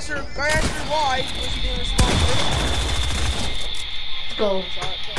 asked her. I asked her why. When she didn't respond. Go. Shot.